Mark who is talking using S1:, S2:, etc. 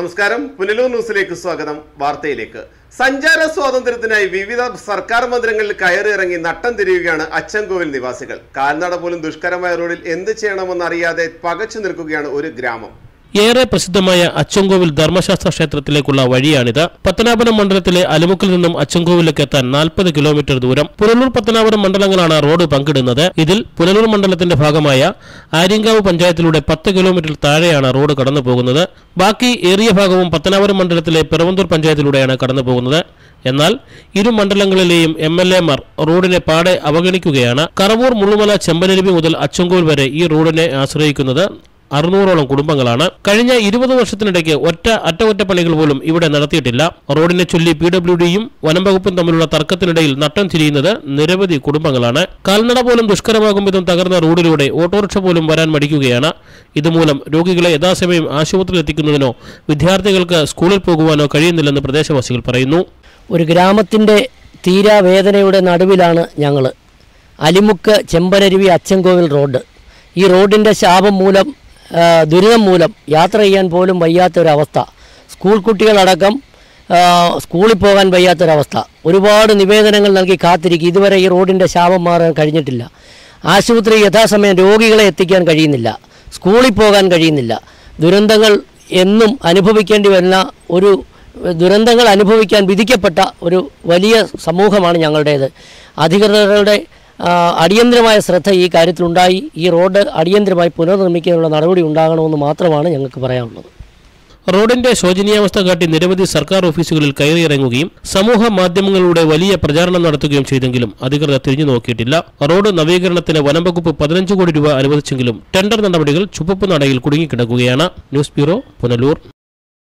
S1: നമസ്കാരം. പുനലൂർ ന്യൂസിലേക്ക് സ്വാഗതം. വാർത്തയിലേക്ക്. സഞ്ചാര സ്വാതന്ത്ര്യത്തിനായി വിവിധ സർക്കാർ മന്ദിരങ്ങളിൽ കയറിയിറങ്ങി നട്ടം തിരിയുകയാണ് അച്ചൻകോവിൽ നിവാസികൾ. കാൽനട പോലും ദുഷ്കരമായ റോഡിൽ എന്ത് ചെയ്യണമെന്നറിയാതെ പകച്ചു നിൽക്കുകയാണ് ഒരു ഗ്രാമം.
S2: ഏറെ പ്രസിദ്ധമായ അച്ചൻകോവിൽ ധർമ്മശാസ്ത്ര ക്ഷേത്രത്തിലേക്കുള്ള വഴിയാണിത്. പത്തനാപുരം മണ്ഡലത്തിലെ അലുമുക്കിൽ നിന്നും അച്ചൻകോവിലേക്ക് എത്താൻ നാൽപ്പത് കിലോമീറ്റർ ദൂരം. പുനലൂർ പത്തനാപുരം മണ്ഡലങ്ങളാണ് റോഡ് പങ്കിടുന്നത്. ഇതിൽ പുനലൂർ മണ്ഡലത്തിന്റെ ഭാഗമായ ആര്യങ്കാവ് പഞ്ചായത്തിലൂടെ പത്ത് കിലോമീറ്റർ താഴെയാണ് റോഡ് കടന്നു പോകുന്നത് ബാക്കി ഏറിയ ഭാഗവും പത്തനാപുരം മണ്ഡലത്തിലെ പിറവന്തൂർ പഞ്ചായത്തിലൂടെയാണ് കടന്നു പോകുന്നത് എന്നാൽ ഇരു മണ്ഡലങ്ങളിലെയും എം എൽ എമാർ റോഡിനെ പാടെ അവഗണിക്കുകയാണ്. കറവൂർ മുള്ളുമല ചെമ്പനരുവി മുതൽ അച്ചൻകോവിൽ വരെ ഈ റോഡിനെ ആശ്രയിക്കുന്നത് അറുന്നൂറോളം കുടുംബങ്ങളാണ് കഴിഞ്ഞ ഇരുപത് വർഷത്തിനിടയ്ക്ക് ഒറ്റ അറ്റകുറ്റപ്പണികൾ പോലും ഇവിടെ നടത്തിയിട്ടില്ല. റോഡിനെ ചൊല്ലി പി ഡബ്ല്യു ഡിയും വനം വകുപ്പും തമ്മിലുള്ള തർക്കത്തിനിടയിൽ നട്ടം തിരിയുന്നത് നിരവധി കുടുംബങ്ങളാണ്. കാൽനട പോലും ദുഷ്കരമാകും വിധം തകർന്ന റോഡിലൂടെ ഓട്ടോറിക്ഷ പോലും വരാൻ മടിക്കുകയാണ്. ഇതുമൂലം രോഗികളെ യഥാസമയം ആശുപത്രിയിൽ എത്തിക്കുന്നതിനോ വിദ്യാർത്ഥികൾക്ക് സ്കൂളിൽ പോകുവാനോ കഴിയുന്നില്ലെന്ന് പ്രദേശവാസികൾ പറയുന്നു.
S3: ഒരു ഗ്രാമത്തിന്റെ തീരാവേദനയുടെ നടുവിലാണ് ഞങ്ങൾ അലിമുക്ക് ചെമ്പനരുവി അച്ചൻകോവിൽ റോഡ്. ഈ റോഡിന്റെ ശാപം മൂലം ദുരിതം മൂലം യാത്ര ചെയ്യാൻ പോലും വയ്യാത്തൊരവസ്ഥ. സ്കൂൾ കുട്ടികളടക്കം സ്കൂളിൽ പോകാൻ വയ്യാത്തൊരവസ്ഥ. ഒരുപാട് നിവേദനങ്ങൾ നൽകി കാത്തിരിക്കും ഇതുവരെ ഈ റോഡിന്റെ ശാപം മാറാൻ കഴിഞ്ഞിട്ടില്ല. ആശുപത്രി യഥാസമയം രോഗികളെ എത്തിക്കാൻ കഴിയുന്നില്ല. സ്കൂളിൽ പോകാൻ കഴിയുന്നില്ല. ദുരന്തങ്ങൾ എന്നും അനുഭവിക്കേണ്ടി വരുന്ന ഒരു ദുരന്തങ്ങൾ അനുഭവിക്കാൻ വിധിക്കപ്പെട്ട ഒരു വലിയ സമൂഹമാണ് ഞങ്ങളുടേത്. അധികൃതരുടെ അടിയന്തരമായ ശ്രദ്ധ ഈ കാര്യത്തിലുണ്ടായി. ഈ റോഡ് അടിയന്തരമായി പുനർനിർമ്മിക്കാനുള്ള നടപടി ഉണ്ടാകണമെന്ന് മാത്രമാണ് ഞങ്ങൾക്ക് പറയാനുള്ളത്.
S2: റോഡിന്റെ ശോചനീയാവസ്ഥ കാട്ടി നിരവധി സർക്കാർ ഓഫീസുകളിൽ കയറിയിറങ്ങുകയും സമൂഹ മാധ്യമങ്ങളിലൂടെ വലിയ പ്രചാരണം നടത്തുകയും ചെയ്തെങ്കിലും അധികൃതർ തിരിഞ്ഞു നോക്കിയിട്ടില്ല. റോഡ് നവീകരണത്തിന് വനം വകുപ്പ് പതിനഞ്ച് കോടി രൂപ അനുവദിച്ചെങ്കിലും ടെൻഡർ നടപടികൾ ചുവപ്പ് നടയിൽ കുടുങ്ങിക്കിടക്കുകയാണ്. News bureau Punalur.